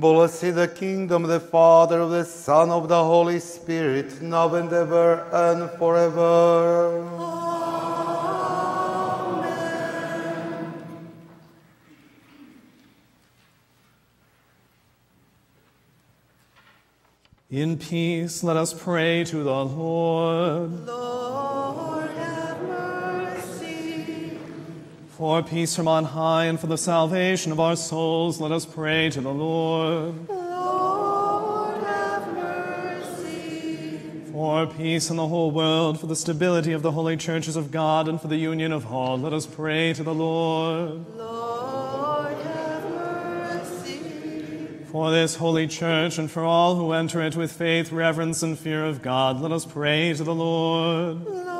Blessed the kingdom of the Father, of the Son, of the Holy Spirit, now and ever and forever. Amen. In peace, let us pray to the Lord. Lord, For peace from on high and for the salvation of our souls, let us pray to the Lord. Lord, have mercy. For peace in the whole world, for the stability of the holy churches of God, and for the union of all, let us pray to the Lord. Lord, have mercy. For this holy church and for all who enter it with faith, reverence, and fear of God, let us pray to the Lord. Lord,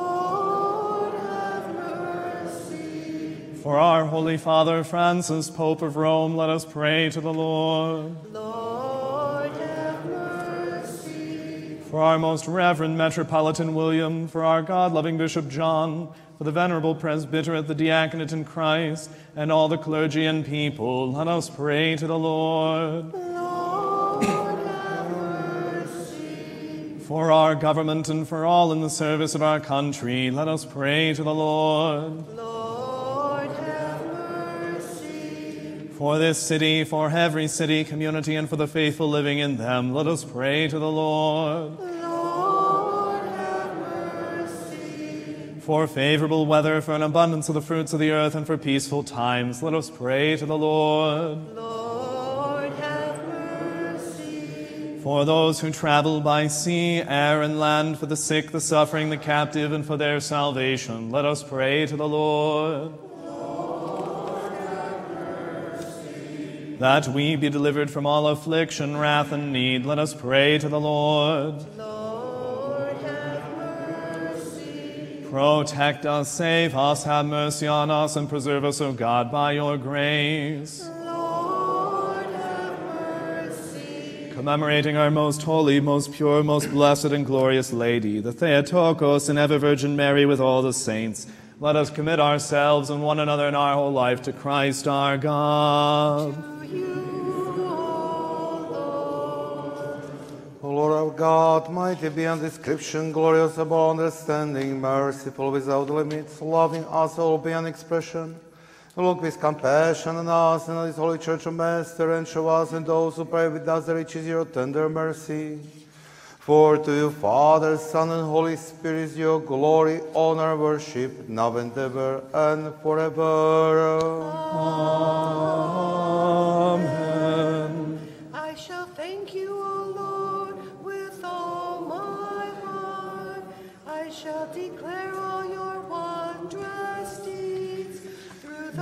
For our Holy Father Francis, Pope of Rome, let us pray to the Lord. Lord, have mercy. For our most reverend Metropolitan William, for our God loving Bishop John, for the venerable presbyterate, the diaconate in Christ, and all the clergy and people, let us pray to the Lord. Lord, have mercy. For our government and for all in the service of our country, let us pray to the Lord. Lord, For this city, for every city, community, and for the faithful living in them, let us pray to the Lord. Lord, have mercy. For favorable weather, for an abundance of the fruits of the earth, and for peaceful times, let us pray to the Lord. Lord, have mercy. For those who travel by sea, air, and land, for the sick, the suffering, the captive, and for their salvation, let us pray to the Lord. That we be delivered from all affliction, wrath, and need, let us pray to the Lord. Lord, have mercy. Protect us, save us, have mercy on us, and preserve us, O God, by your grace. Lord, have mercy. Commemorating our most holy, most pure, most blessed, and glorious Lady, the Theotokos and ever Virgin Mary with all the saints, let us commit ourselves and one another in our whole life to Christ our God. O Lord our God, mighty beyond description, glorious above understanding, merciful without limits, loving us all beyond expression. Look with compassion on us and on this holy church of Master, and show us and those who pray with us the riches of your tender mercy. For to you, Father, Son, and Holy Spirit, is your glory, honor, worship, now and ever, and forever. Amen.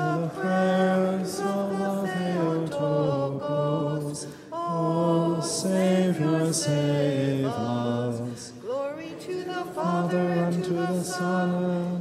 The prayers of the Theotokos. O oh, Savior, save us. Glory to the Father, and to the Son,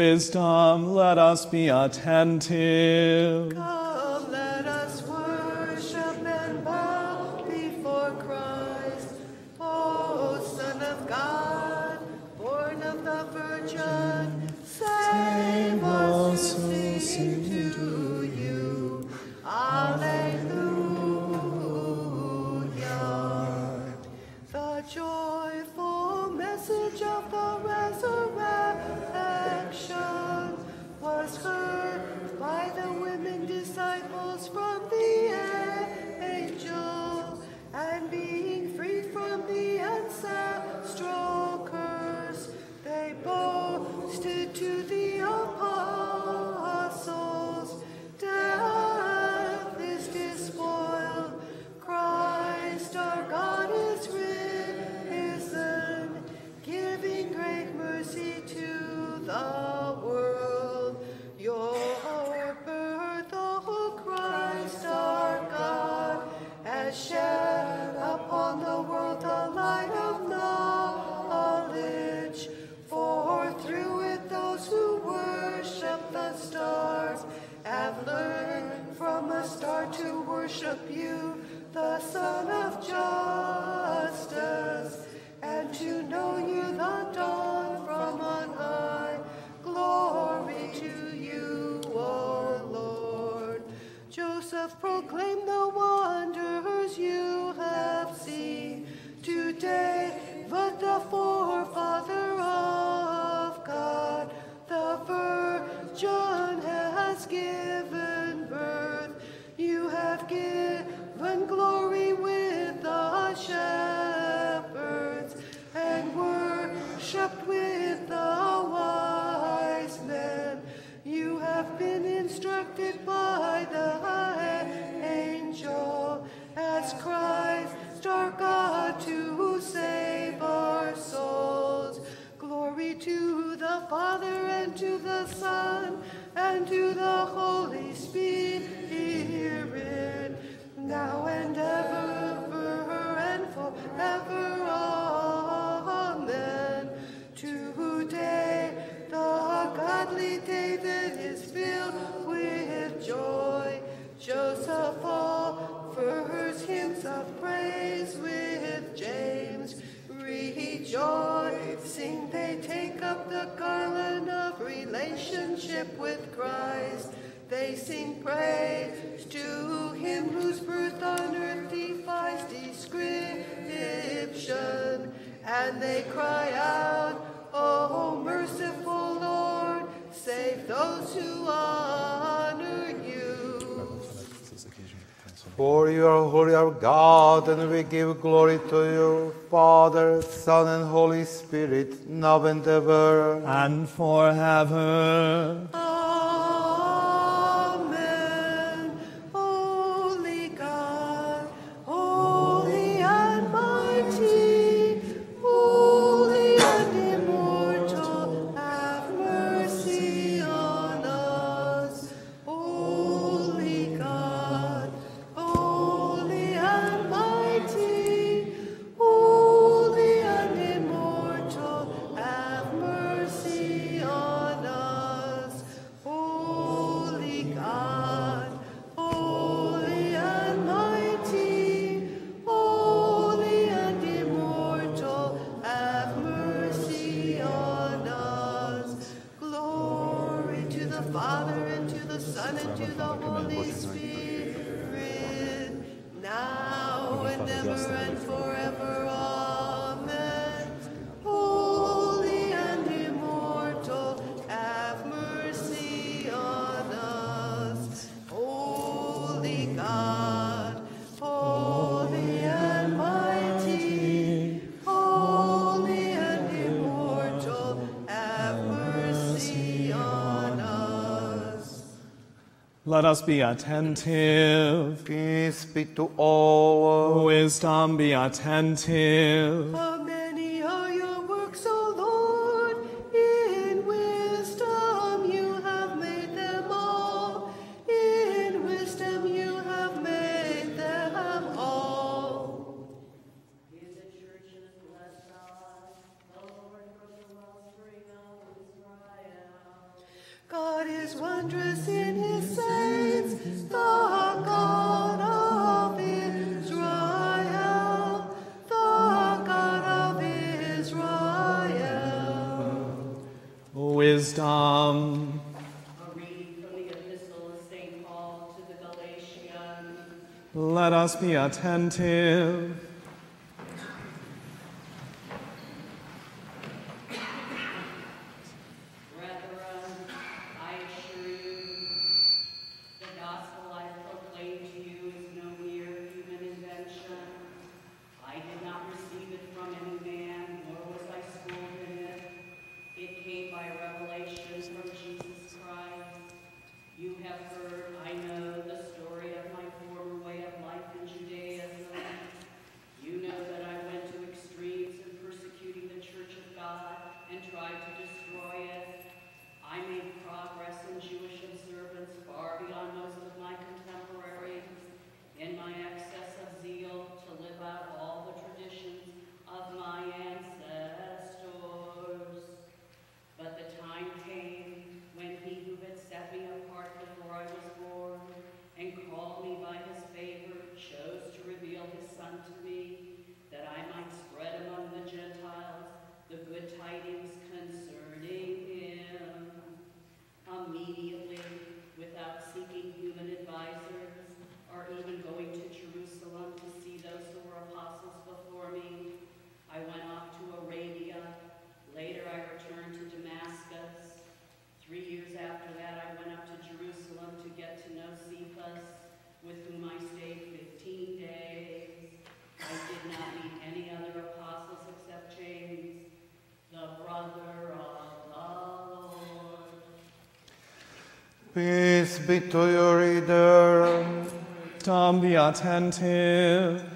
wisdom, let us be attentive. God. sing praise to him whose birth on earth defies description. And they cry out, O merciful Lord, save those who honor you. For you are holy, our God, and we give glory to you, Father, Son, and Holy Spirit, now and ever, and forever. Amen. Father, and to the Son, and to the Holy Spirit, now and ever and forever. Let us be attentive. Peace be to all. Wisdom be attentive. attentive. Peace be to your reader. Come be attentive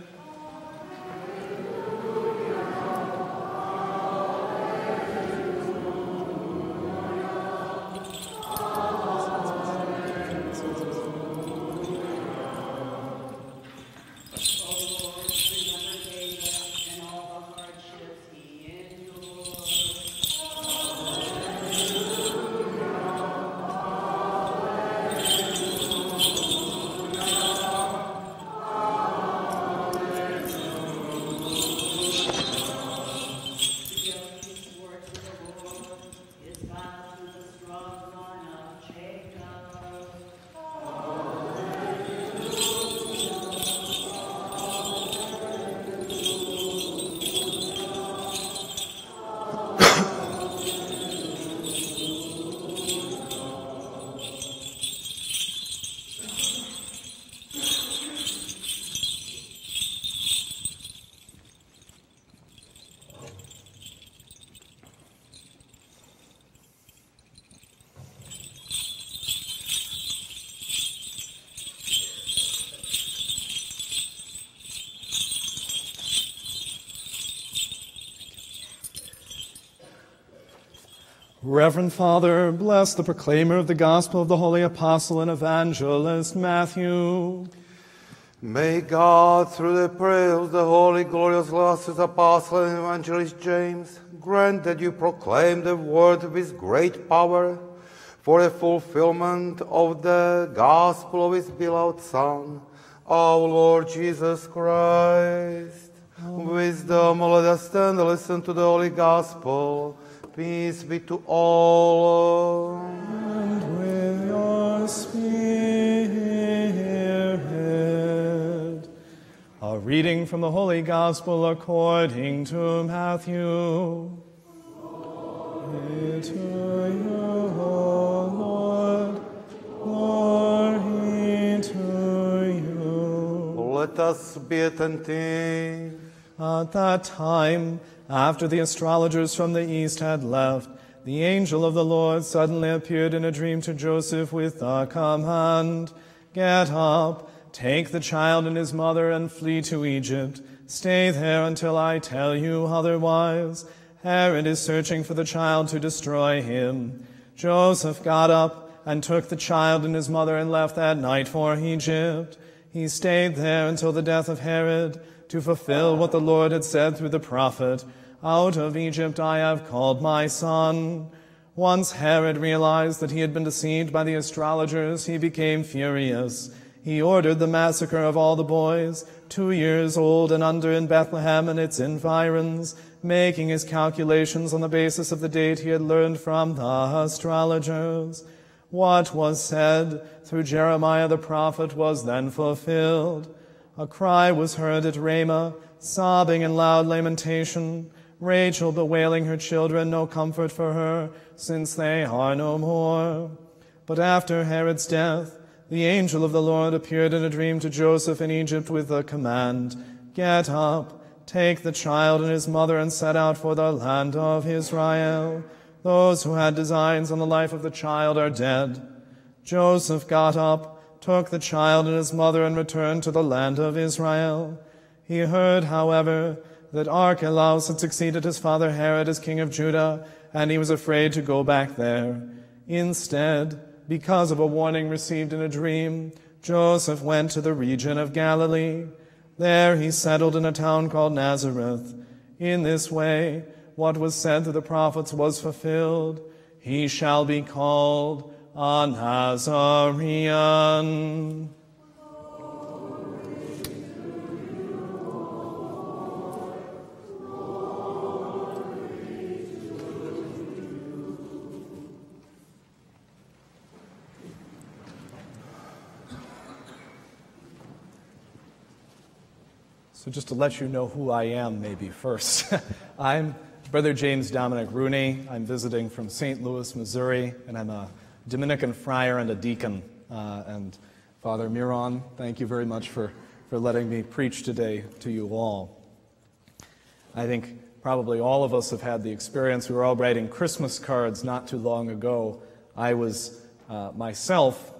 Reverend Father, bless the proclaimer of the gospel of the holy apostle and evangelist Matthew. May God, through the prayer of the holy, glorious, illustrious apostle and evangelist James, grant that you proclaim the word with great power for the fulfillment of the gospel of his beloved Son, our Lord Jesus Christ. Amen. Wisdom, let us stand and listen to the holy gospel Peace be to all. And with your spirit. A reading from the Holy Gospel according to Matthew. You. Let us be attentive. At that time, after the astrologers from the east had left, the angel of the Lord suddenly appeared in a dream to Joseph with the command, Get up, take the child and his mother and flee to Egypt. Stay there until I tell you otherwise. Herod is searching for the child to destroy him. Joseph got up and took the child and his mother and left that night for Egypt. He stayed there until the death of Herod to fulfill what the Lord had said through the prophet. Out of Egypt I have called my son. Once Herod realized that he had been deceived by the astrologers, he became furious. He ordered the massacre of all the boys, two years old and under in Bethlehem and its environs, making his calculations on the basis of the date he had learned from the astrologers. What was said through Jeremiah the prophet was then fulfilled. A cry was heard at Ramah, sobbing and loud lamentation. Rachel bewailing her children, no comfort for her, since they are no more. But after Herod's death, the angel of the Lord appeared in a dream to Joseph in Egypt with the command, Get up, take the child and his mother, and set out for the land of Israel. Those who had designs on the life of the child are dead. Joseph got up, took the child and his mother, and returned to the land of Israel. He heard, however, that Archelaus had succeeded his father Herod as king of Judah, and he was afraid to go back there. Instead, because of a warning received in a dream, Joseph went to the region of Galilee. There he settled in a town called Nazareth. In this way, what was said through the prophets was fulfilled. He shall be called a Nazarene. So, just to let you know who I am, maybe first, I'm Brother James Dominic Rooney. I'm visiting from St. Louis, Missouri, and I'm a Dominican friar and a deacon. Uh, and Father Miron, thank you very much for, for letting me preach today to you all. I think probably all of us have had the experience. We were all writing Christmas cards not too long ago. I was uh, myself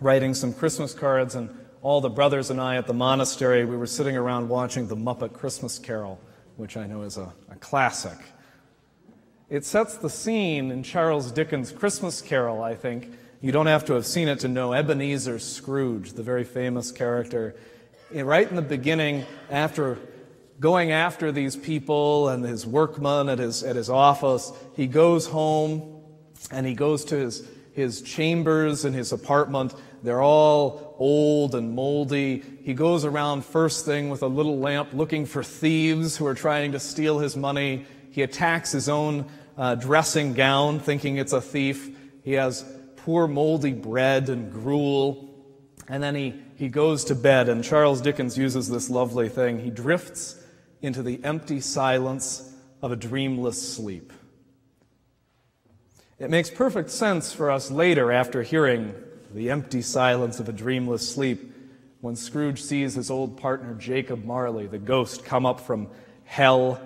writing some Christmas cards, and all the brothers and I at the monastery, we were sitting around watching the Muppet Christmas Carol, which I know is a, a classic. It sets the scene in Charles Dickens' Christmas Carol, I think. You don't have to have seen it to know Ebenezer Scrooge, the very famous character. Eh, right in the beginning, after going after these people and his workmen at his, at his office, he goes home and he goes to his, his chambers in his apartment they're all old and moldy. He goes around first thing with a little lamp looking for thieves who are trying to steal his money. He attacks his own uh, dressing gown, thinking it's a thief. He has poor moldy bread and gruel. And then he, he goes to bed, and Charles Dickens uses this lovely thing. He drifts into the empty silence of a dreamless sleep. It makes perfect sense for us later after hearing the empty silence of a dreamless sleep, when Scrooge sees his old partner Jacob Marley, the ghost, come up from hell,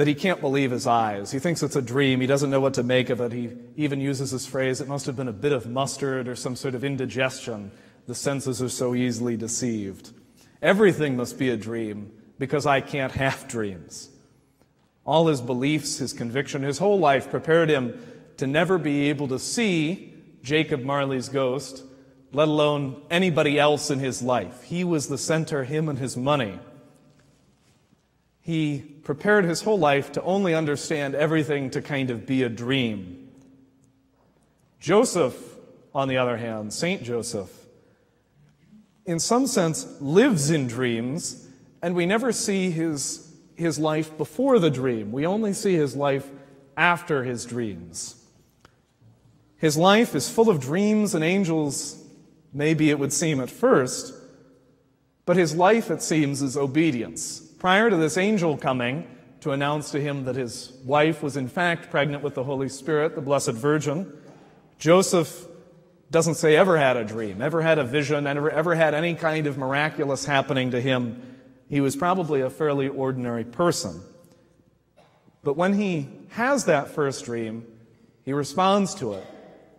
that he can't believe his eyes. He thinks it's a dream. He doesn't know what to make of it. He even uses this phrase, it must have been a bit of mustard or some sort of indigestion. The senses are so easily deceived. Everything must be a dream because I can't have dreams. All his beliefs, his conviction, his whole life prepared him to never be able to see Jacob Marley's ghost, let alone anybody else in his life. He was the center, him and his money. He prepared his whole life to only understand everything to kind of be a dream. Joseph, on the other hand, Saint Joseph, in some sense lives in dreams, and we never see his, his life before the dream. We only see his life after his dreams. His life is full of dreams and angels, maybe it would seem at first, but his life, it seems, is obedience. Prior to this angel coming to announce to him that his wife was in fact pregnant with the Holy Spirit, the Blessed Virgin, Joseph doesn't say ever had a dream, ever had a vision, and ever, ever had any kind of miraculous happening to him. He was probably a fairly ordinary person. But when he has that first dream, he responds to it.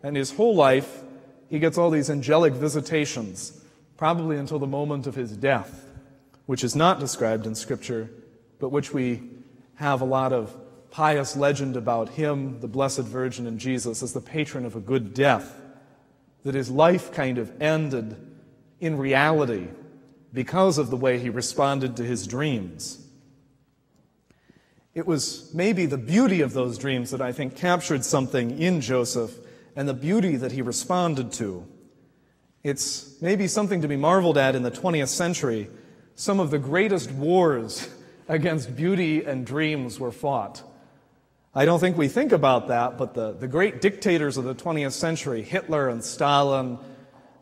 And his whole life, he gets all these angelic visitations, probably until the moment of his death, which is not described in Scripture, but which we have a lot of pious legend about him, the Blessed Virgin, and Jesus as the patron of a good death. That his life kind of ended in reality because of the way he responded to his dreams. It was maybe the beauty of those dreams that I think captured something in Joseph and the beauty that he responded to. It's maybe something to be marveled at in the 20th century. Some of the greatest wars against beauty and dreams were fought. I don't think we think about that, but the, the great dictators of the 20th century, Hitler and Stalin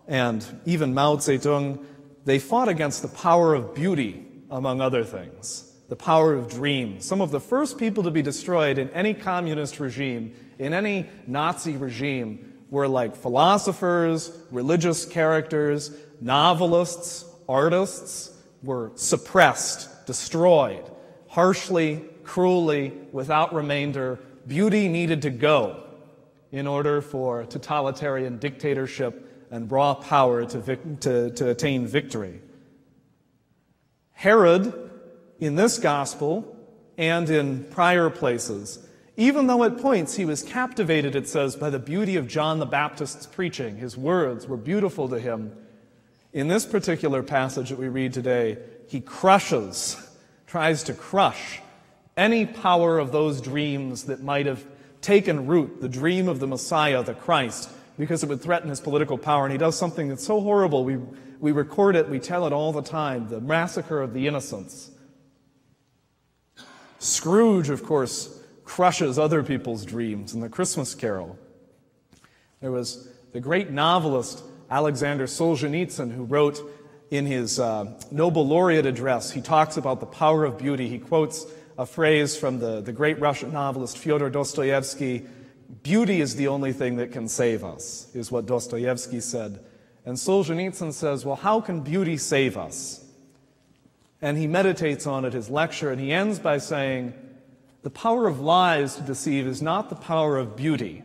and even Mao Zedong, they fought against the power of beauty, among other things the power of dreams. Some of the first people to be destroyed in any communist regime, in any Nazi regime, were like philosophers, religious characters, novelists, artists, were suppressed, destroyed, harshly, cruelly, without remainder. Beauty needed to go in order for totalitarian dictatorship and raw power to, to, to attain victory. Herod in this gospel and in prior places, even though at points he was captivated, it says, by the beauty of John the Baptist's preaching. His words were beautiful to him. In this particular passage that we read today, he crushes, tries to crush any power of those dreams that might have taken root, the dream of the Messiah, the Christ, because it would threaten his political power. And he does something that's so horrible, we, we record it, we tell it all the time the massacre of the innocents. Scrooge, of course, crushes other people's dreams in the Christmas Carol. There was the great novelist Alexander Solzhenitsyn who wrote in his uh, Nobel laureate address, he talks about the power of beauty. He quotes a phrase from the, the great Russian novelist Fyodor Dostoevsky Beauty is the only thing that can save us, is what Dostoevsky said. And Solzhenitsyn says, Well, how can beauty save us? and he meditates on it, his lecture, and he ends by saying, The power of lies to deceive is not the power of beauty.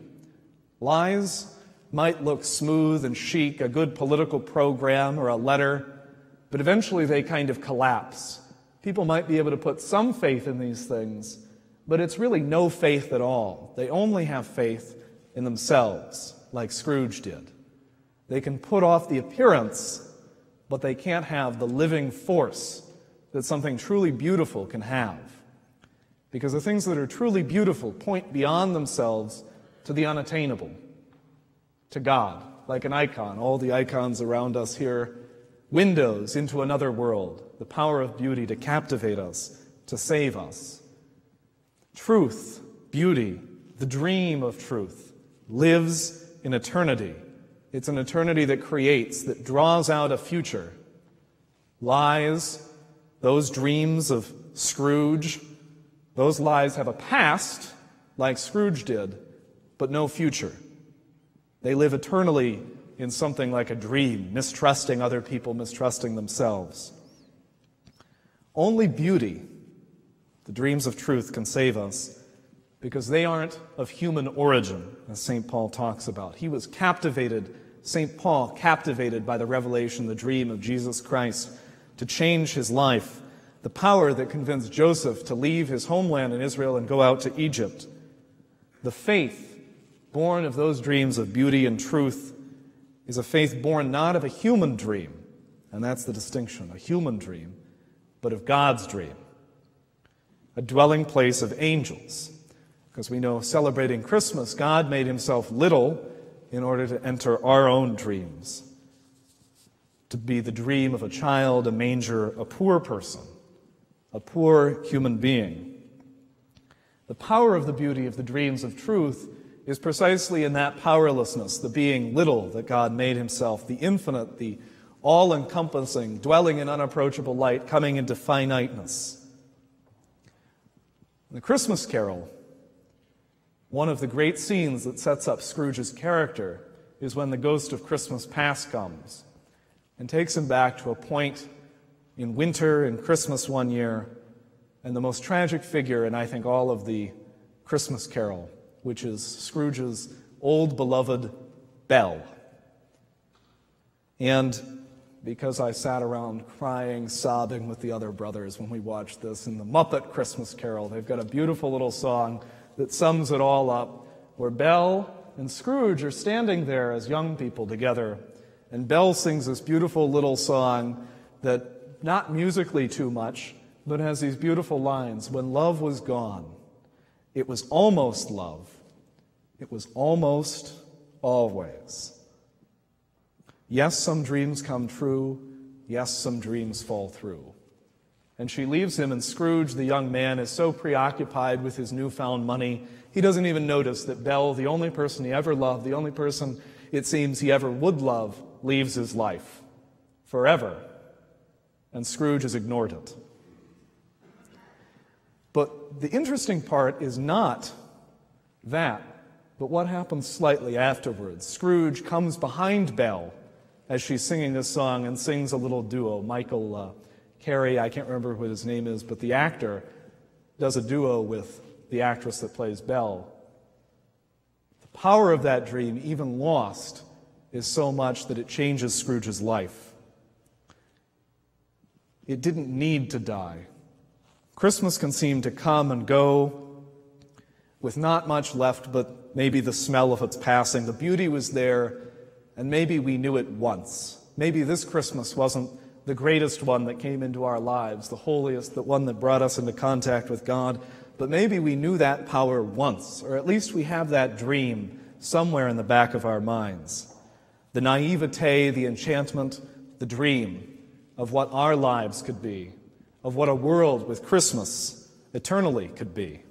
Lies might look smooth and chic, a good political program or a letter, but eventually they kind of collapse. People might be able to put some faith in these things, but it's really no faith at all. They only have faith in themselves, like Scrooge did. They can put off the appearance, but they can't have the living force that something truly beautiful can have. Because the things that are truly beautiful point beyond themselves to the unattainable, to God, like an icon. All the icons around us here, windows into another world, the power of beauty to captivate us, to save us. Truth, beauty, the dream of truth, lives in eternity. It's an eternity that creates, that draws out a future. Lies those dreams of Scrooge, those lies have a past, like Scrooge did, but no future. They live eternally in something like a dream, mistrusting other people, mistrusting themselves. Only beauty, the dreams of truth, can save us because they aren't of human origin, as St. Paul talks about. He was captivated, St. Paul, captivated by the revelation, the dream of Jesus Christ to change his life, the power that convinced Joseph to leave his homeland in Israel and go out to Egypt, the faith born of those dreams of beauty and truth is a faith born not of a human dream, and that's the distinction, a human dream, but of God's dream, a dwelling place of angels. Because we know celebrating Christmas, God made himself little in order to enter our own dreams to be the dream of a child, a manger, a poor person, a poor human being. The power of the beauty of the dreams of truth is precisely in that powerlessness, the being little that God made himself, the infinite, the all encompassing, dwelling in unapproachable light, coming into finiteness. In the Christmas Carol, one of the great scenes that sets up Scrooge's character is when the ghost of Christmas past comes and takes him back to a point in winter and Christmas one year and the most tragic figure in, I think, all of the Christmas Carol, which is Scrooge's old beloved Belle. And because I sat around crying, sobbing with the other brothers when we watched this in the Muppet Christmas Carol, they've got a beautiful little song that sums it all up, where Belle and Scrooge are standing there as young people together. And Belle sings this beautiful little song that, not musically too much, but has these beautiful lines When love was gone, it was almost love, it was almost always. Yes, some dreams come true. Yes, some dreams fall through. And she leaves him, and Scrooge, the young man, is so preoccupied with his newfound money, he doesn't even notice that Belle, the only person he ever loved, the only person it seems he ever would love, leaves his life forever. And Scrooge has ignored it. But the interesting part is not that, but what happens slightly afterwards. Scrooge comes behind Belle as she's singing this song and sings a little duo. Michael uh, Carey, I can't remember what his name is, but the actor does a duo with the actress that plays Belle. The power of that dream, even lost, is so much that it changes Scrooge's life. It didn't need to die. Christmas can seem to come and go with not much left but maybe the smell of its passing. The beauty was there, and maybe we knew it once. Maybe this Christmas wasn't the greatest one that came into our lives, the holiest, the one that brought us into contact with God, but maybe we knew that power once, or at least we have that dream somewhere in the back of our minds. The naivete, the enchantment, the dream of what our lives could be, of what a world with Christmas eternally could be.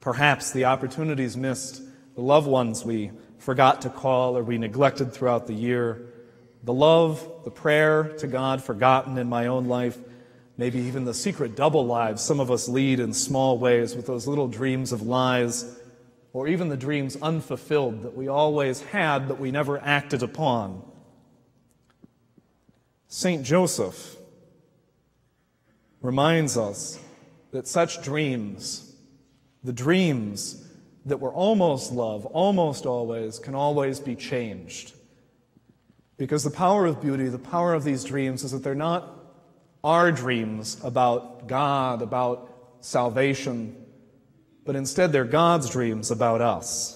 Perhaps the opportunities missed, the loved ones we forgot to call or we neglected throughout the year, the love, the prayer to God forgotten in my own life, maybe even the secret double lives some of us lead in small ways with those little dreams of lies, or even the dreams unfulfilled that we always had but we never acted upon. St. Joseph reminds us that such dreams, the dreams that were almost love, almost always, can always be changed. Because the power of beauty, the power of these dreams, is that they're not our dreams about God, about salvation, but instead they're God's dreams about us.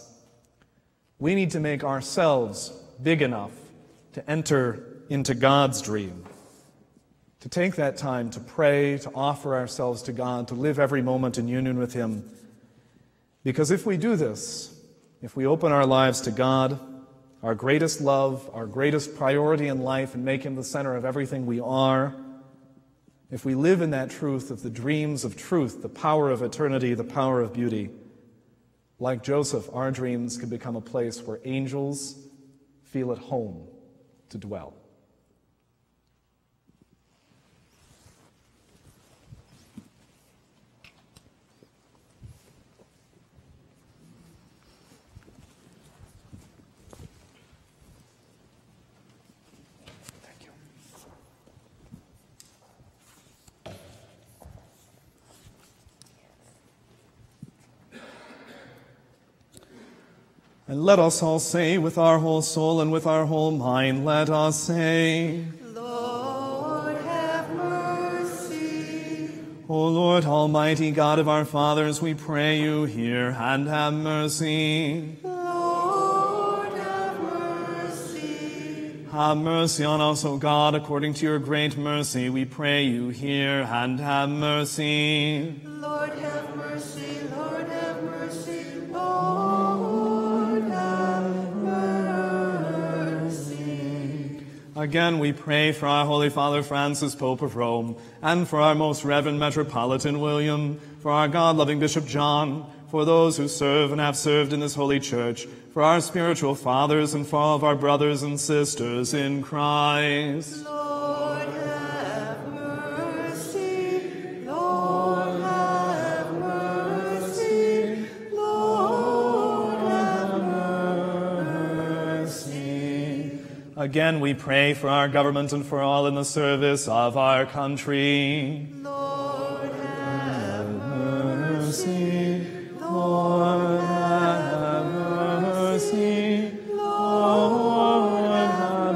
We need to make ourselves big enough to enter into God's dream to take that time to pray, to offer ourselves to God, to live every moment in union with Him. Because if we do this, if we open our lives to God, our greatest love, our greatest priority in life, and make Him the center of everything we are, if we live in that truth of the dreams of truth, the power of eternity, the power of beauty, like Joseph, our dreams can become a place where angels feel at home to dwell. And let us all say with our whole soul and with our whole mind, let us say, Lord, have mercy. O Lord, Almighty God of our fathers, we pray you, hear and have mercy. Lord, have mercy. Have mercy on us, O God, according to your great mercy, we pray you, hear and have mercy. Lord, have mercy. Again, we pray for our Holy Father Francis, Pope of Rome, and for our most Reverend Metropolitan William, for our God loving Bishop John, for those who serve and have served in this holy church, for our spiritual fathers, and for all of our brothers and sisters in Christ. Lord, Again, we pray for our government and for all in the service of our country. Lord, have mercy. Lord, have mercy. Lord, have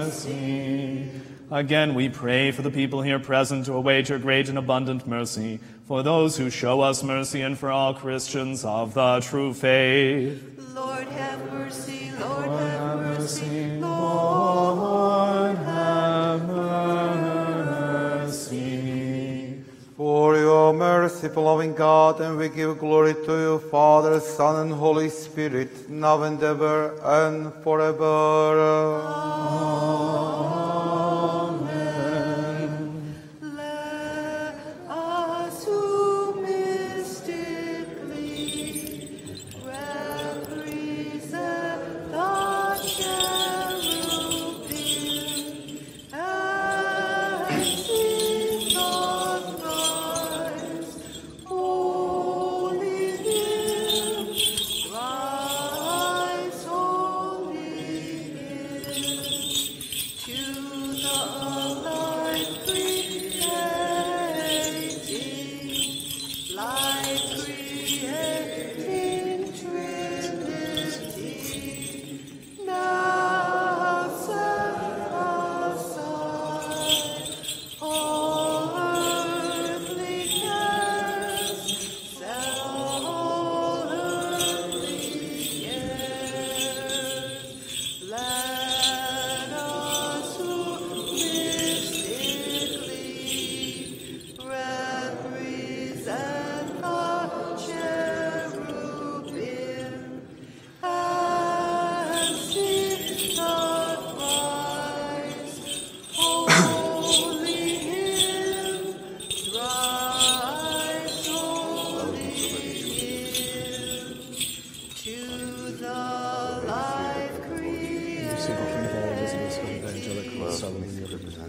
mercy. Again, we pray for the people here present to await your great and abundant mercy, for those who show us mercy, and for all Christians of the true faith. Merciful loving God, and we give glory to you, Father, Son, and Holy Spirit, now and ever, and forever.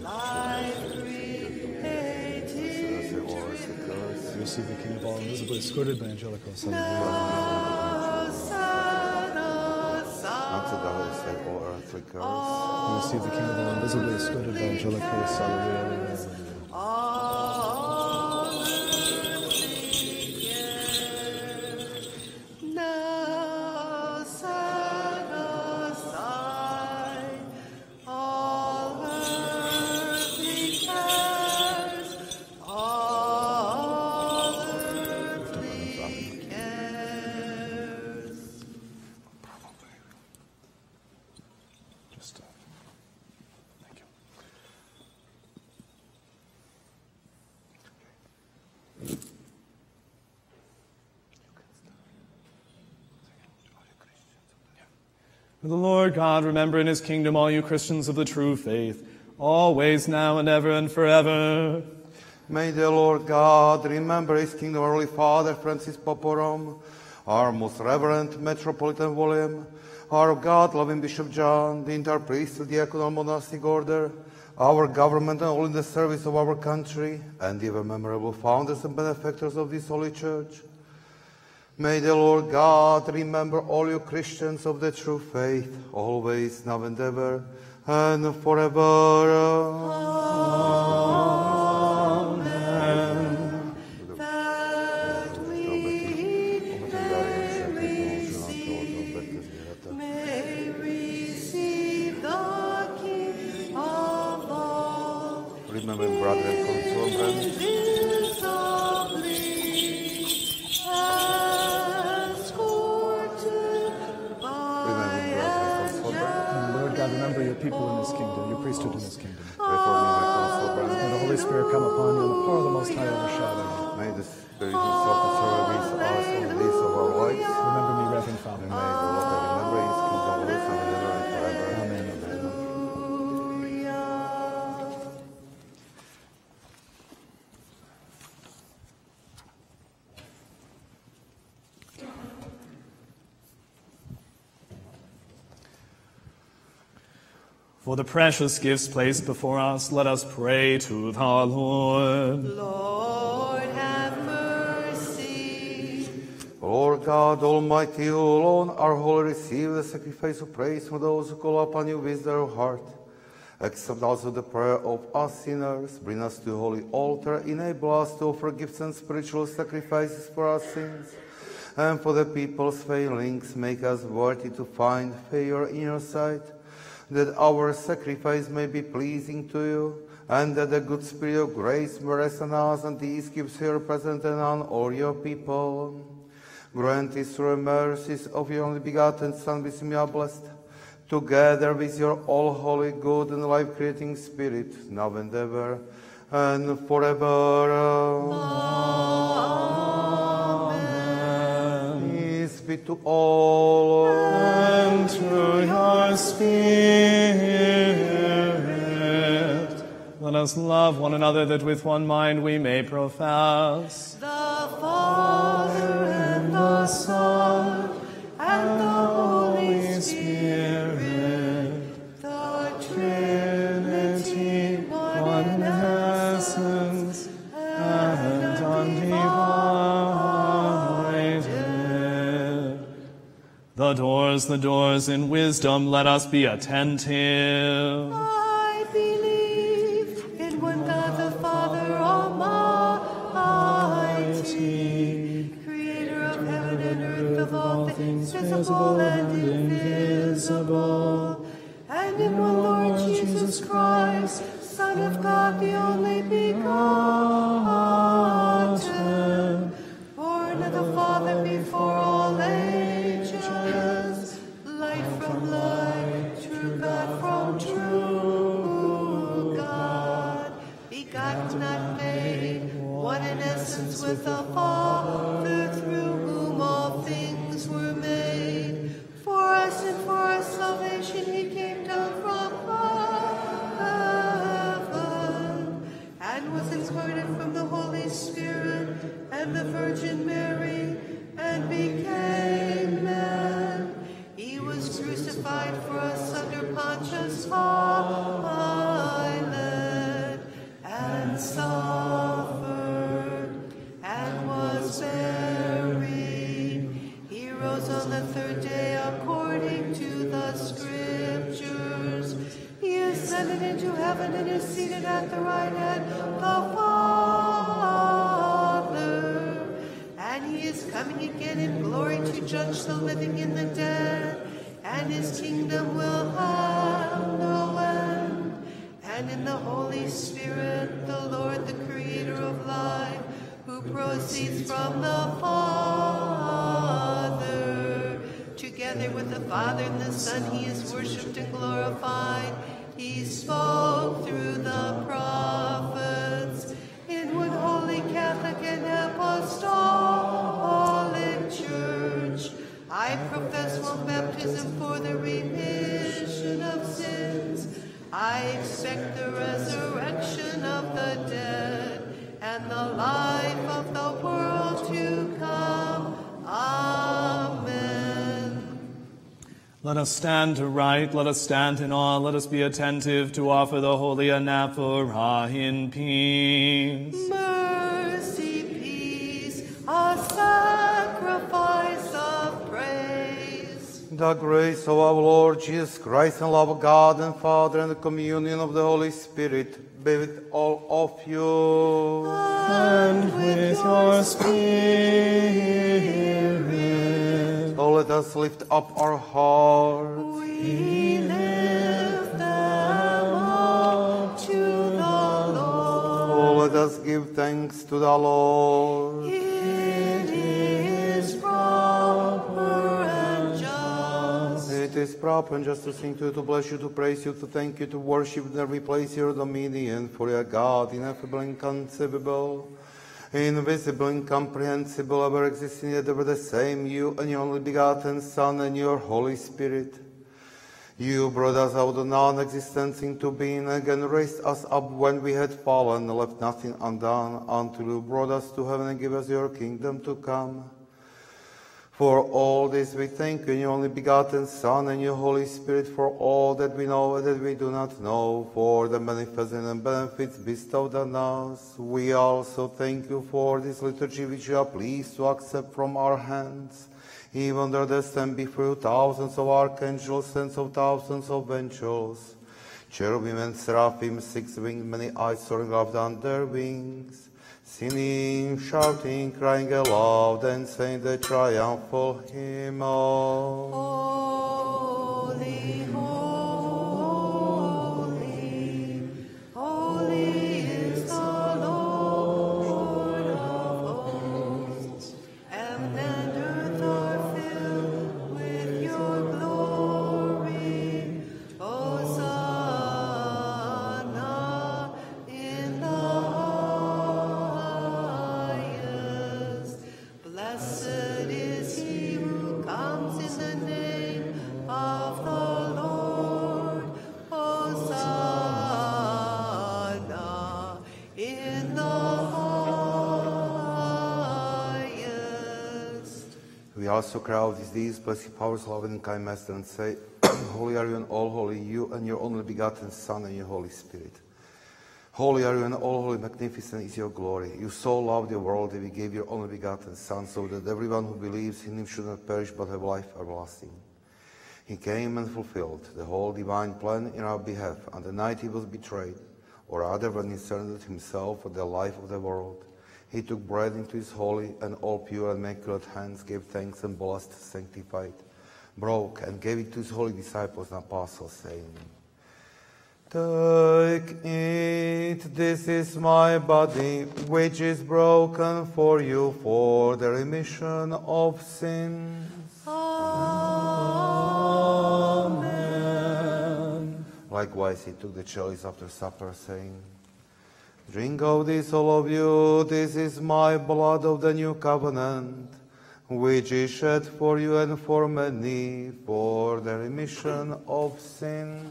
Creating Receive the King of all good evangelical Hallelujah. now set Unto the aside Spirit, all earthly curse. Receive the the Lord God remember in his kingdom all you Christians of the true faith, always, now, and ever, and forever. May the Lord God remember his kingdom, Holy Father Francis Pope of Rome, our most reverend Metropolitan William, our God-loving Bishop John, the entire priesthood, diaconal monastic order, our government, and all in the service of our country, and the ever memorable founders and benefactors of this holy church. May the Lord God remember all you Christians of the true faith, always, now and ever, and forever. Amen. That we may receive, may receive the King of all. Remember, brother remember your people in this kingdom, your priesthood in this kingdom. Pray for me, my consort May the Holy Spirit come upon you and the power of the Most High overshadow you. May the Spirit Himself conserve us all the days of our lives. Remember me, Reverend Father. For the precious gifts placed before us, let us pray to the Lord. Lord, have mercy. Lord God Almighty, who alone are holy, receive the sacrifice of praise from those who call upon you with their heart. Accept also the prayer of us sinners. Bring us to the holy altar. Enable us to offer gifts and spiritual sacrifices for our sins. And for the people's failings, make us worthy to find favor in your sight. That our sacrifice may be pleasing to you, and that the good spirit of grace may rest on us and these keeps here present and on all your people. Grant this through the mercies of your only begotten Son, with whom you are blessed, together with your all holy, good, and life creating Spirit, now and ever, and forever. Peace be to all. And to your spirit. Let us love one another that with one mind we may profess. The Father and the Son and the Holy The doors, the doors, in wisdom let us be attentive. Let us stand to right, let us stand in awe, let us be attentive to offer the holy anaphora in peace. Mercy, peace, a sacrifice of praise. The grace of our Lord Jesus Christ and love of God and Father and the communion of the Holy Spirit be with all of you. And with your spirit. Let us lift up our hearts. We lift them up to the Lord. Oh, let us give thanks to the Lord. It is proper and just. It is proper and just to sing to you, to bless you, to praise you, to thank you, to worship and every place your dominion, for your God, ineffable, inconceivable, invisible, incomprehensible, ever existing, yet ever the same, you and your only begotten Son and your Holy Spirit. You brought us out of non-existence into being, again raised us up when we had fallen, left nothing undone, until you brought us to heaven and gave us your kingdom to come. For all this we thank you, in your only begotten Son and your Holy Spirit, for all that we know and that we do not know, for the benefits and benefits bestowed on us. We also thank you for this liturgy which you are pleased to accept from our hands. Even though there stand before you thousands of archangels, tens of thousands of angels, cherubim and seraphim, six-winged, many eyes soaring on their wings singing, shouting, crying aloud, and saying the triumphal hymn. Holy, also cry out these blessed powers, loving and kind Master, and say, Holy are you and all holy, you and your only begotten Son and your Holy Spirit. Holy are you and all holy, magnificent is your glory. You so loved the world that you gave your only begotten Son, so that everyone who believes in him should not perish but have life everlasting. He came and fulfilled the whole divine plan in our behalf on the night he was betrayed, or rather when he surrendered himself for the life of the world. He took bread into his holy and all pure and immaculate hands, gave thanks and blessed, sanctified, broke, and gave it to his holy disciples and apostles, saying, Take it, this is my body, which is broken for you for the remission of sins. Amen. Likewise, he took the chalice after supper, saying, Drink of this, all of you, this is my blood of the new covenant, which is shed for you and for many for the remission of sins.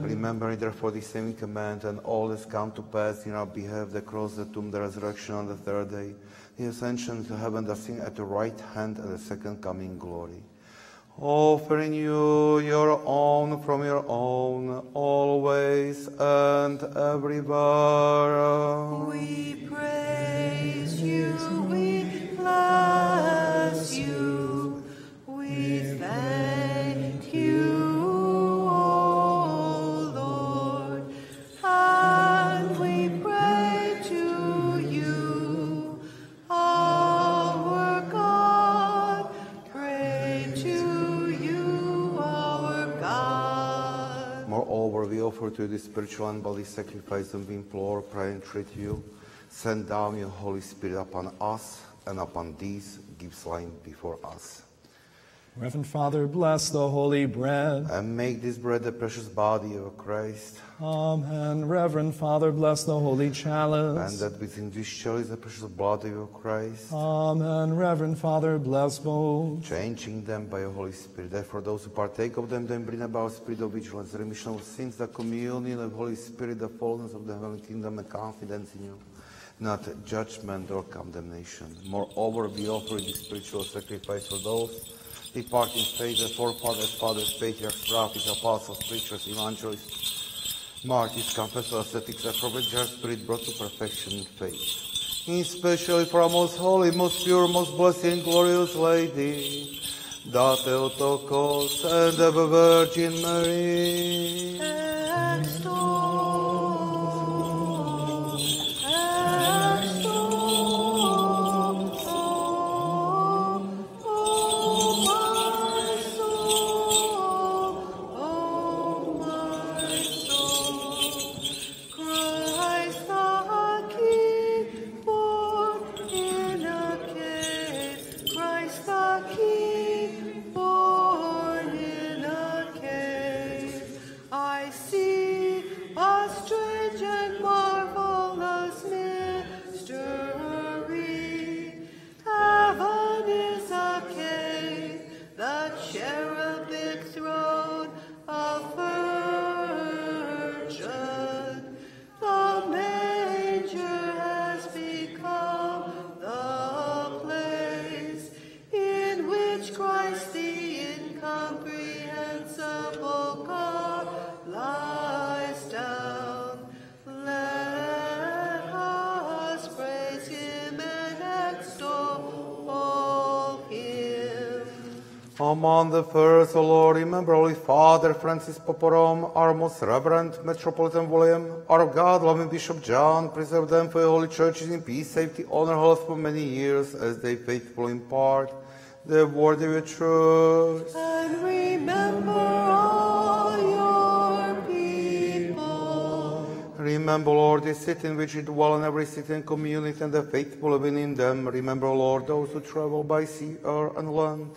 Remembering therefore the same command and all that's come to pass in our behalf, the cross, the tomb, the resurrection on the third day, the ascension to heaven, the thing at the right hand, and the second coming glory. Offering you your own from your own, always and everywhere. We praise to the spiritual and bodily sacrifice and we implore, pray, and entreat you. Send down your Holy Spirit upon us and upon these gifts lying before us. Reverend Father, bless the holy bread. And make this bread the precious body of Christ, Amen. Reverend Father, bless the holy chalice. and that within this chalice the precious blood of Christ, Amen. Reverend Father, bless both. changing them by your Holy Spirit. Therefore, those who partake of them then bring about spirit of vigilance, remission of sins, the communion of the Holy Spirit, the fullness of the heavenly kingdom, and confidence in you. Not judgment or condemnation. Moreover, we offer this spiritual sacrifice for those departing faith, the forefathers, fathers, patriarchs, prophets, apostles, preachers, evangelists, martyrs, confessors, ascetics, and which our spirit brought to perfection in faith. Especially for our most holy, most pure, most blessed and glorious Lady, the Theotokos and the Virgin Mary. Among the first, O Lord, remember Holy Father Francis Pope of Rome, our most reverend Metropolitan William, our God-loving Bishop John, preserve them for your holy churches in peace, safety, honor, health for many years, as they faithfully impart the word of your truth. And remember all your people. Remember, Lord, the city in which you dwell, and every city and community, and the faithful living in them. Remember, Lord, those who travel by sea, air, and land.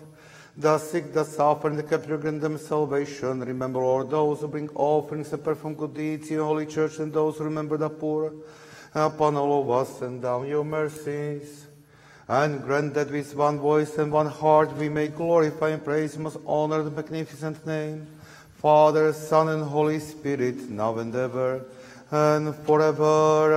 The sick, the suffering, the captive, grant them salvation. Remember, all those who bring offerings and perform good deeds in holy church, and those who remember the poor. Upon all of us, send down your mercies. And grant that with one voice and one heart we may glorify and praise your most honored, magnificent name. Father, Son, and Holy Spirit, now and ever, and forever.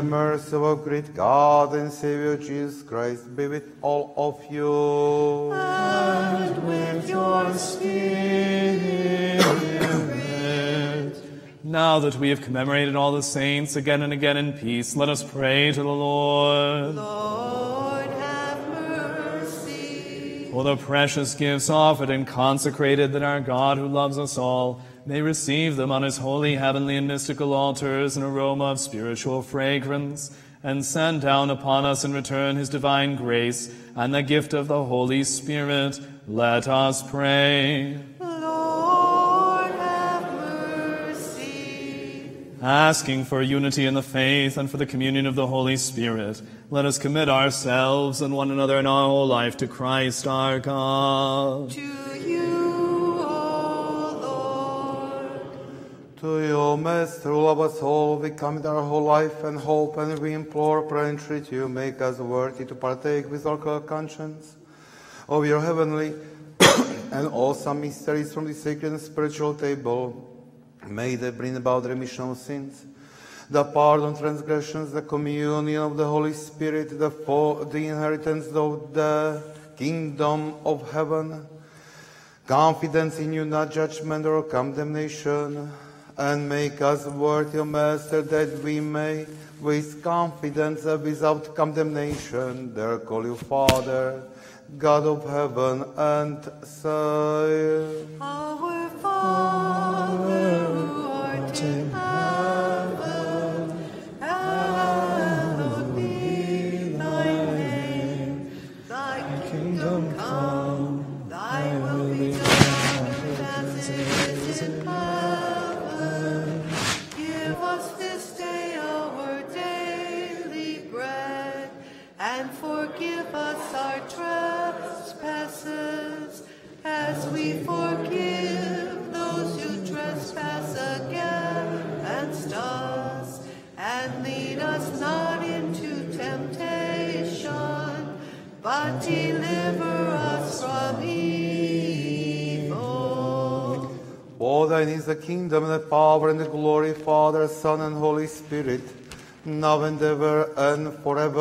The mercy of our great God and Savior Jesus Christ be with all of you. And with your spirit. Now that we have commemorated all the saints again and again in peace, let us pray to the Lord. Lord, have mercy. For the precious gifts offered and consecrated that our God, who loves us all, may receive them on his holy heavenly and mystical altars an aroma of spiritual fragrance, and send down upon us in return his divine grace and the gift of the Holy Spirit. Let us pray. Lord, have mercy. Asking for unity in the faith and for the communion of the Holy Spirit, let us commit ourselves and one another in our whole life to Christ our God. To To you, Master, who love us all, we commit our whole life and hope, and we implore, pray, entreat you, make us worthy to partake with our conscience of your heavenly and awesome mysteries from the sacred and spiritual table. May they bring about remission of sins, the pardon of transgressions, the communion of the Holy Spirit, the, fo- the inheritance of the kingdom of heaven confidence in you, not judgment or condemnation, and make us worthy, O Master, that we may, with confidence and without condemnation, dare call you Father, God of heaven and say, Our Father who art in heaven, thine is the kingdom and the power and the glory, Father, Son, and Holy Spirit, now and ever and forever.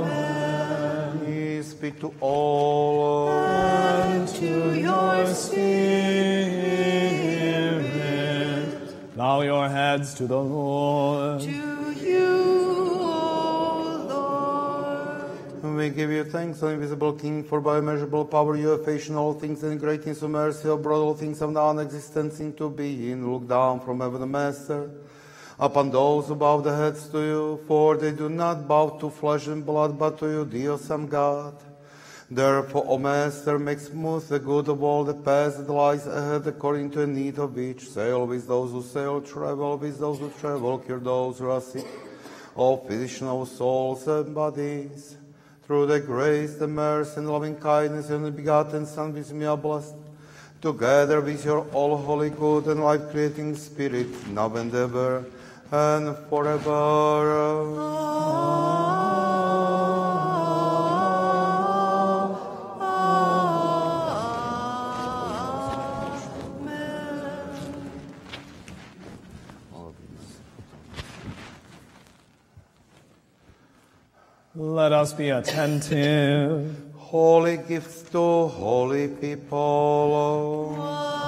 Amen. Peace be to all. And to your spirit, Bow your heads to the Lord. to We give you thanks, O invisible King, for by immeasurable power you have fashioned all things, and greatness of mercy have brought all things of non-existence into being. Look down from heaven, Master, upon those who bow their heads to you, for they do not bow to flesh and blood, but to you, the awesome God. Therefore, O Master, make smooth the good of all the past that lies ahead according to the need of each. Sail with those who sail, travel with those who travel, cure those who are sick. O physician of souls and bodies, through the grace, the mercy, and loving kindness of the begotten Son, with me blessed, together with your all holy, good, and life creating Spirit, now and ever, and forever. Let us be attentive. Holy gifts to holy people. One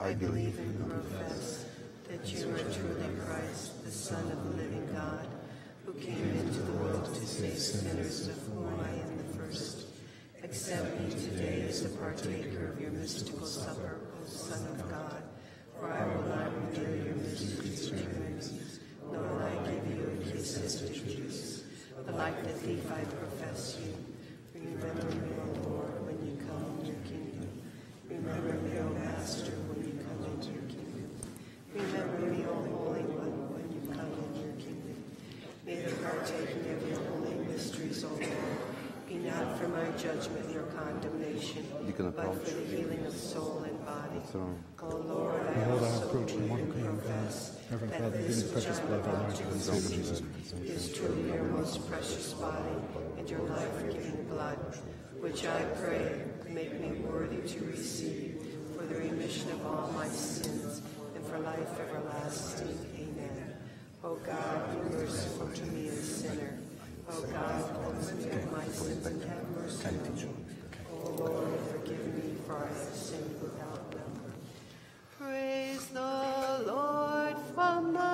I believe and profess that you are truly Christ, the Son of the living God, who came into the world to save sinners, of whom I am the first. Accept me today as a partaker of your mystical supper, O Son of God, for I will not reveal your mysteries to nor will I give you a kiss as to But like the thief I profess you, remember me. can oh, approach. That's right. Behold, I approach in one clean glass. Reverend Father, give me precious blood of our Lord Jesus Christ. is truly your most precious body and your life-giving blood, which I pray make me worthy to receive for the remission of all my sins and for life everlasting. Amen. O God, be merciful to me, a sinner. O God, cleanse my sins and have mercy on me. Praise the Lord from the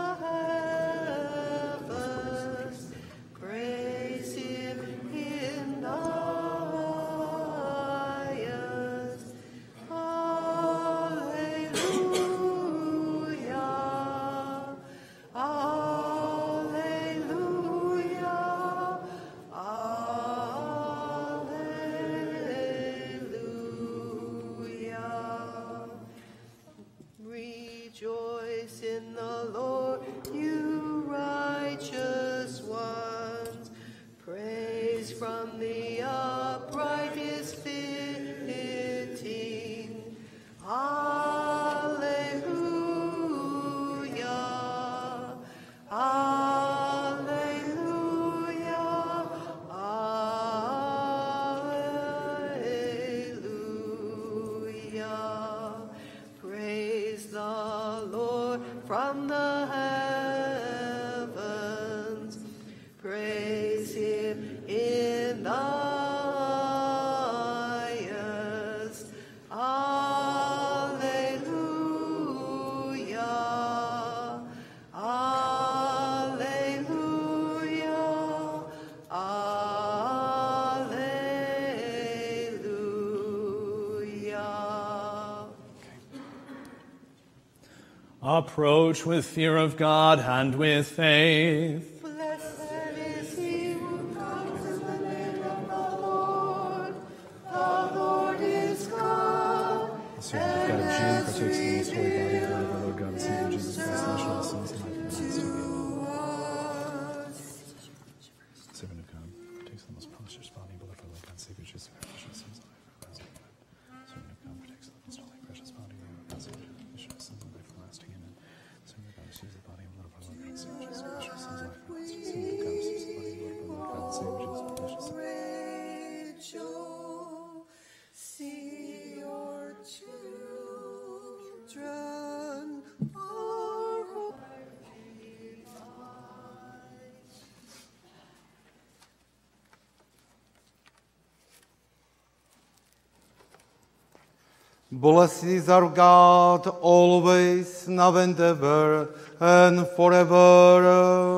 approach with fear of God and with faith. our God, always, now and ever, and forever.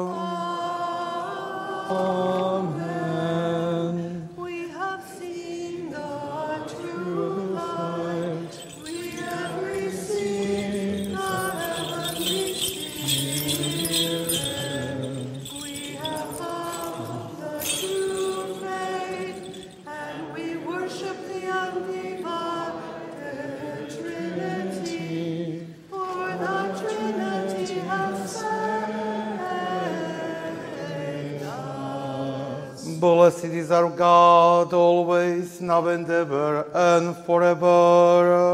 our God, always, now and ever, and forever.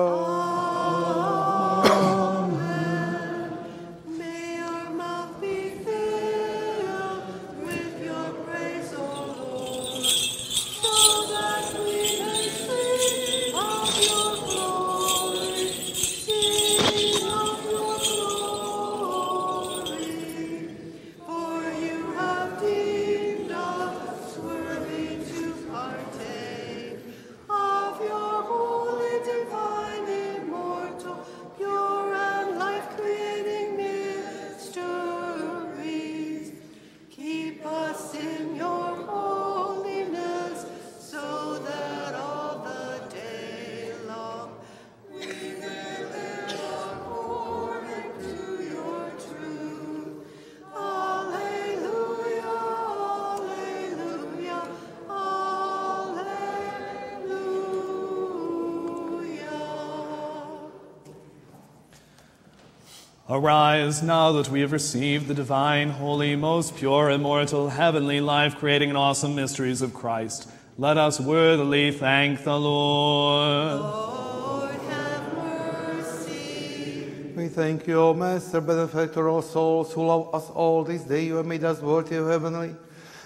Arise now that we have received the divine, holy, most pure, immortal, heavenly, life creating, and awesome mysteries of Christ. Let us worthily thank the Lord. Lord, have mercy. We thank you, O Master, benefactor of souls, who love us all this day. You have made us worthy of heavenly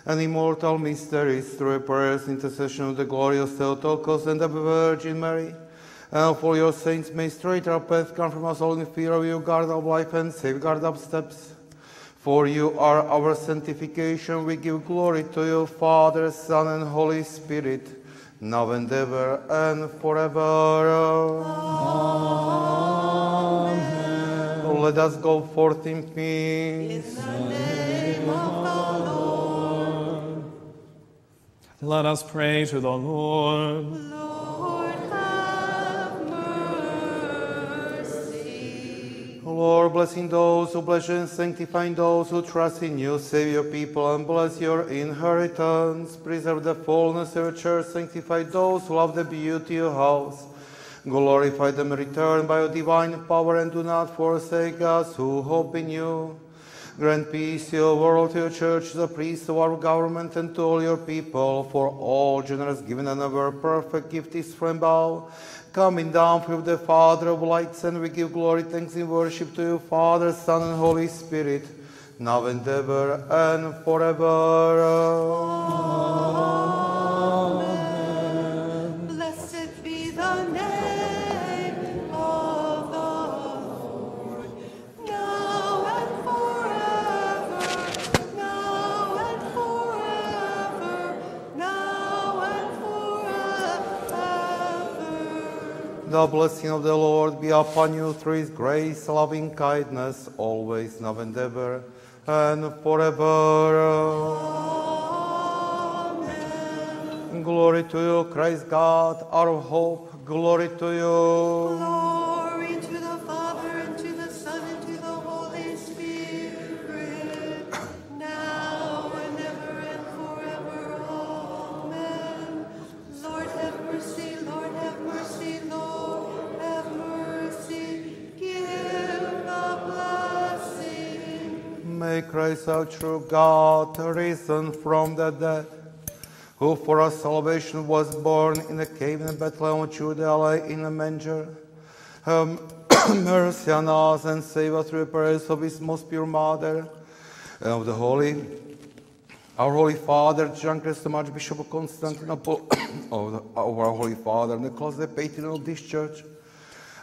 and immortal mysteries through a prayers intercession of the glorious Theotokos and the Virgin Mary. And for your saints, may straight our path come from us all in fear of you, guard our life and safeguard our steps. For you are our sanctification. We give glory to you, Father, Son, and Holy Spirit, now and ever and forever. Amen. Let us go forth in peace. Let us pray to the Lord. Lord, Lord, blessing those who bless you and sanctifying those who trust in you, save your people and bless your inheritance. Preserve the fullness of your church, sanctify those who love the beauty of your house. Glorify them in return by your divine power and do not forsake us who hope in you. Grant peace to your world, to your church, to the priests of our government, and to all your people, for all generous given and ever perfect gift is from above, coming down from the Father of lights, and we give glory, thanks, and worship to you, Father, Son, and Holy Spirit, now and ever and forever. The blessing of the Lord be upon you through his grace, loving kindness, always, now and ever, and forever. Amen. Glory to you, Christ God, our hope. Glory to you. Glory Christ, our true God, risen from the dead, who for our salvation was born in a cave in Bethlehem Judea, in a manger. Have mercy on us and save us through the prayers of his most pure mother, and of the holy, our holy father, John Chrysostom, Archbishop of Constantinople, of, the, of our holy father, Nicholas the patron of this church,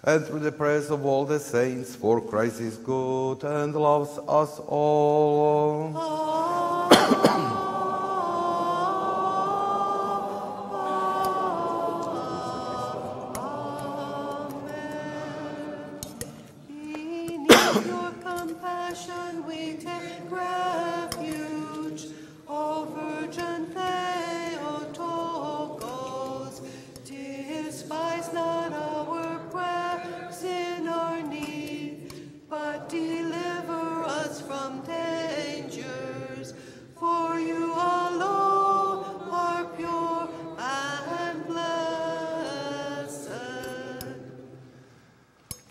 and through the prayers of all the saints, for Christ is good and loves us all. Beneath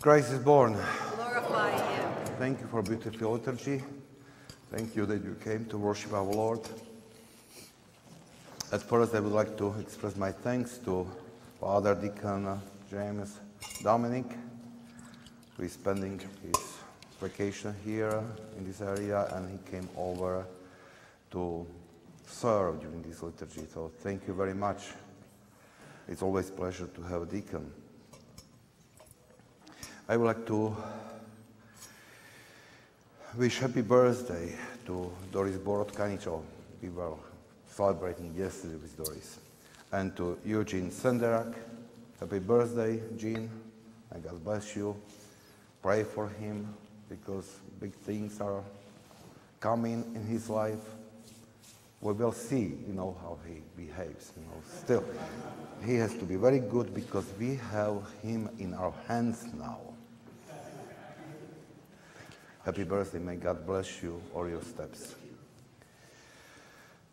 Christ is born. Glorify him. Thank you for beautiful liturgy. Thank you that you came to worship our Lord. At first, I would like to express my thanks to Father Deacon James Dominic, who is spending his vacation here in this area, and he came over to serve during this liturgy. So, thank you very much. It's always a pleasure to have a deacon. I would like to wish happy birthday to Doris Borodkanicho. We were celebrating yesterday with Doris. And to Eugene Senderak. Happy birthday, Gene. May God bless you. Pray for him because big things are coming in his life. We will see, you know, how he behaves. You know, still, he has to be very good because we have him in our hands now. Happy birthday. May God bless you all your steps.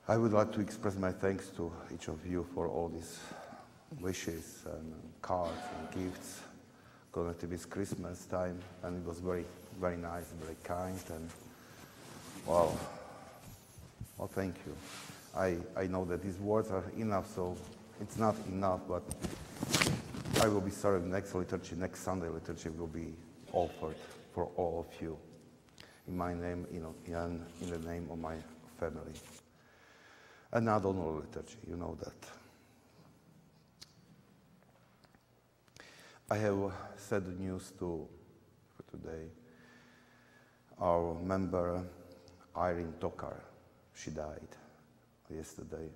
I would like to express my thanks to each of you for all these wishes and cards and gifts connected with Christmas time. And it was very very nice, and very kind, and well, well, thank you. I, I know that these words are enough, so it's not enough, but I will be sorry. Next liturgy, next Sunday liturgy will be offered for all of you in my name, know, in the name of my family. And not only liturgy, you know that. I have said the news to for today. Our member Irene Tokar, she died yesterday,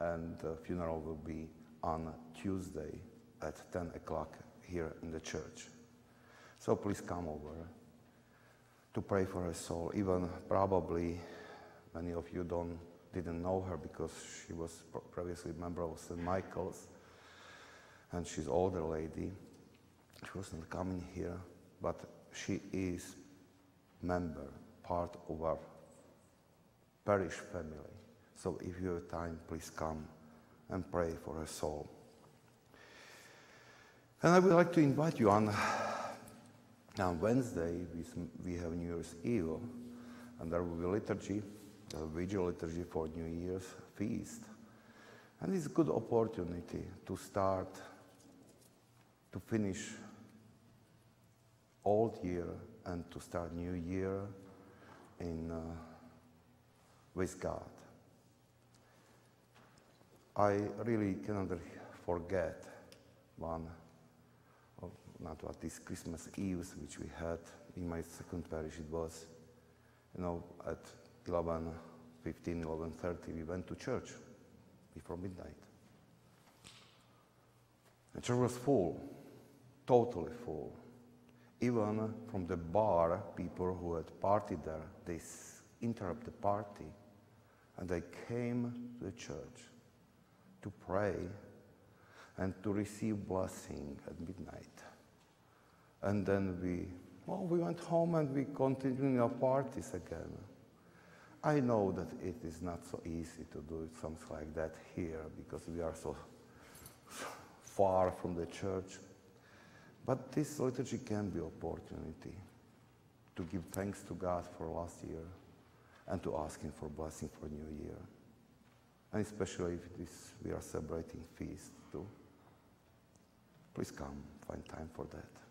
and the funeral will be on Tuesday at 10 o'clock here in the church. So please come over to pray for her soul. Even probably many of you don't didn't know her because she was previously a member of St. Michael's, and she's older lady. She wasn't coming here, but she is member, part of our parish family. So if you have time, please come and pray for her soul. And I would like to invite you on, on Wednesday, we, we have New Year's Eve, and there will be liturgy, a vigil liturgy for New Year's feast. And it's a good opportunity to start, to finish old year and to start new year in, uh, with God. I really cannot forget one not what this Christmas Eves which we had in my second parish. It was, you know, at 11, 15, 11.30 we went to church before midnight. The church was full, totally full. Even from the bar, people who had partied there, they interrupted the party and they came to the church to pray and to receive blessing at midnight. And then we, well, we went home and we continued our parties again. I know that it is not so easy to do something like that here because we are so far from the church. But this liturgy can be opportunity to give thanks to God for last year and to ask Him for blessing for new year. And especially if this, we are celebrating feast too. Please come, find time for that.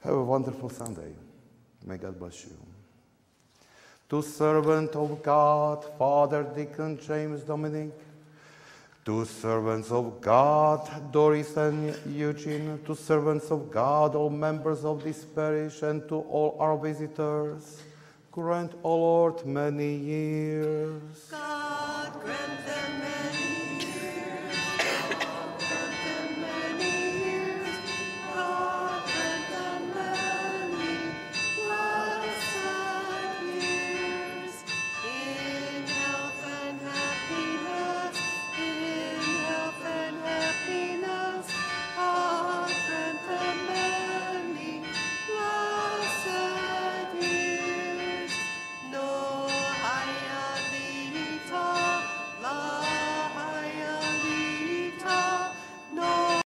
Have a wonderful Sunday. May God bless you. To servant of God, Father Deacon James Dominic, to servants of God, Doris and Eugene, to servants of God, all members of this parish, and to all our visitors, grant, O Lord, many years. God grant them